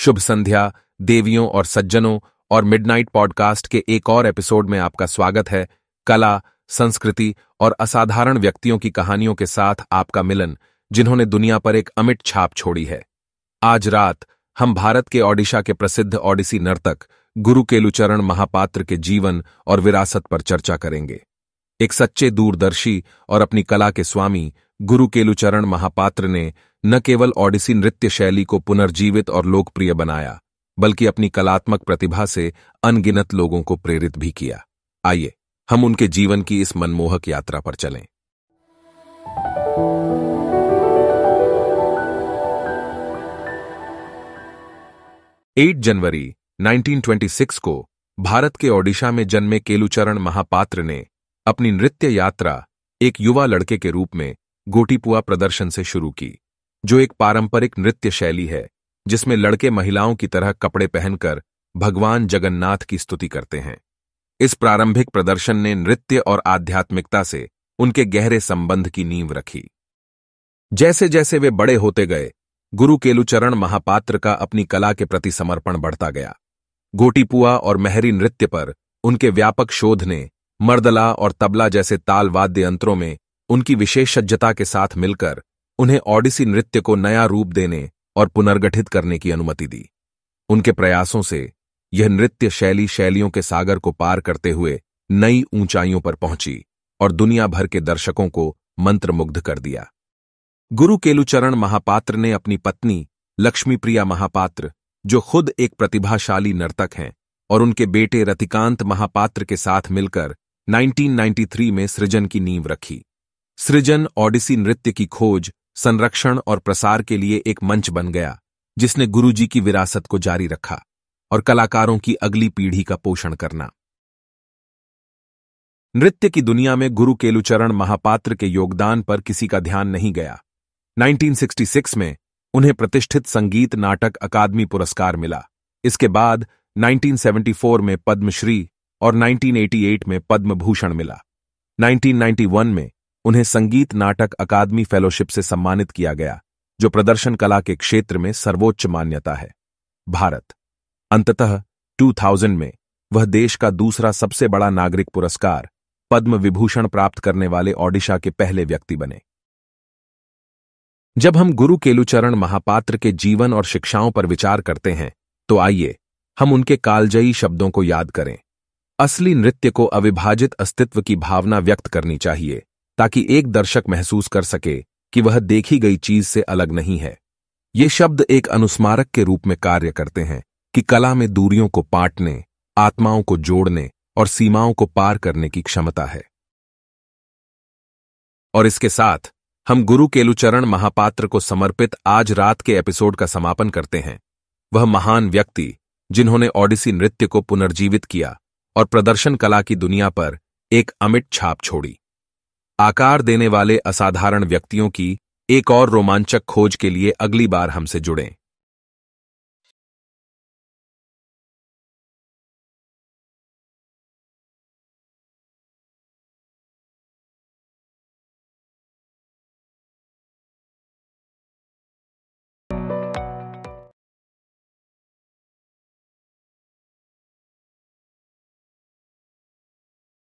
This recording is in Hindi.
शुभ संध्या, देवियों और सज्जनों और मिडनाइट पॉडकास्ट के एक और एपिसोड में आपका स्वागत है। कला, संस्कृति और असाधारण व्यक्तियों की कहानियों के साथ आपका मिलन, जिन्होंने दुनिया पर एक अमिट छाप छोड़ी है। आज रात हम भारत के ओडिशा के प्रसिद्ध ओडिसी नर्तक, गुरु केलुचरण महापात्र के जीवन और विरासत पर चर्चा करेंगे। एक सच्चे दूरदर्शी और अपनी कला के स्वामी गुरु केलुचरण महापात्र ने न केवल ओडिसी नृत्य शैली को पुनर्जीवित और लोकप्रिय बनाया, बल्कि अपनी कलात्मक प्रतिभा से अनगिनत लोगों को प्रेरित भी किया। आइए, हम उनके जीवन की इस मनमोहक यात्रा पर चलें। एट जनवरी 1926 को भारत के ओडिशा में जन्मे केलुचरण महापात्र ने अपनी नृत्य यात्रा एक युवा लड़के के रूप में गोटीपुआ प्रदर्शन से शुरू की, जो एक पारंपरिक नृत्य शैली है, जिसमें लड़के महिलाओं की तरह कपड़े पहनकर भगवान जगन्नाथ की स्तुति करते हैं। इस प्रारंभिक प्रदर्शन ने नृत्य और आध्यात्मिकता से उनके गहरे संबंध की नींव रखी। जैसे जैसे वे बड़े होते गए, गुरु केलुचरण महापात्र का अपनी कला के प्रति समर्पण बढ़ता गया। गोटीपुआ और मेहरी नृत्य पर उनके व्यापक शोध ने मर्दला और तबला जैसे ताल वाद्य यंत्रों में उनकी विशेषज्ञता के साथ मिलकर उन्हें ओडिसी नृत्य को नया रूप देने और पुनर्गठित करने की अनुमति दी। उनके प्रयासों से यह नृत्य शैली शैलियों के सागर को पार करते हुए नई ऊंचाइयों पर पहुँची और दुनिया भर के दर्शकों को मंत्रमुग्ध कर दिया। गुरु केलुचरण महापात्र ने अपनी पत्नी लक्ष्मीप्रिया महापात्र, जो खुद एक प्रतिभाशाली नर्तक हैं, और उनके बेटे रतिकांत महापात्र के साथ मिलकर 1993 में सृजन की नींव रखी। सृजन ओडिसी नृत्य की खोज, संरक्षण और प्रसार के लिए एक मंच बन गया, जिसने गुरुजी की विरासत को जारी रखा और कलाकारों की अगली पीढ़ी का पोषण करना। नृत्य की दुनिया में गुरु केलुचरण महापात्र के योगदान पर किसी का ध्यान नहीं गया। 1966 में उन्हें प्रतिष्ठित संगीत नाटक अकादमी पुरस्कार मिला। इसके बाद 1974 में पद्मश्री और 1988 में पद्म भूषण मिला 1991 में उन्हें संगीत नाटक अकादमी फेलोशिप से सम्मानित किया गया, जो प्रदर्शन कला के क्षेत्र में सर्वोच्च मान्यता है। भारत। अंततः 2000 में वह देश का दूसरा सबसे बड़ा नागरिक पुरस्कार, पद्म विभूषण प्राप्त करने वाले ओडिशा के पहले व्यक्ति बने। जब हम गुरु केलुचरण महापात्र के जीवन और शिक्षाओं पर विचार करते हैं तो आइए हम उनके कालजयी शब्दों को याद करें। असली नृत्य को अविभाजित अस्तित्व की भावना व्यक्त करनी चाहिए। ताकि एक दर्शक महसूस कर सके कि वह देखी गई चीज़ से अलग नहीं है। ये शब्द एक अनुस्मारक के रूप में कार्य करते हैं कि कला में दूरियों को पाटने, आत्माओं को जोड़ने और सीमाओं को पार करने की क्षमता है। और इसके साथ, हम गुरु केलुचरण महापात्र को समर्पित आज रात के एपिसोड का समापन करते हैं। वह महान व्यक्ति, जिन्होंने ओडिसी नृत्य को पुनर्जीवित किया और प्रदर्शन कला की दुनिया पर एक अमिट छाप छोड़ी। आकार देने वाले असाधारण व्यक्तियों की एक और रोमांचक खोज के लिए अगली बार हमसे जुड़ें।